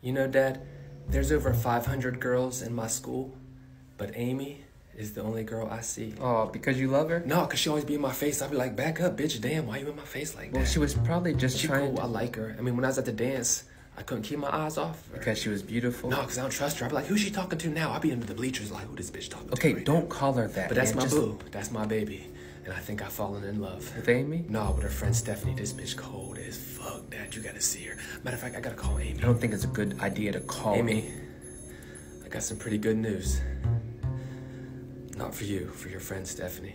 You know, Dad, there's over 500 girls in my school, but Amy is the only girl I see. Oh, because you love her? No, cause she always be in my face. I'd be like, back up, bitch. Damn, why you in my face like that? Well, she was probably just She trying cool. I like her. I mean, when I was at the dance, I couldn't keep my eyes off her. because she was beautiful. No, cause I don't trust her. I'd be like, who's she talking to now? I'd be under the bleachers like, who this bitch talking to? Okay, right don't call her that. But that's man. my Just- boo. That's my baby. And I think I've fallen in love. With Amy? No, with her friend Stephanie. This bitch cold as fuck. You gotta see her. Matter of fact, I gotta call Amy. I don't think it's a good idea to call Amy, I got some pretty good news. Not for you, for your friend Stephanie.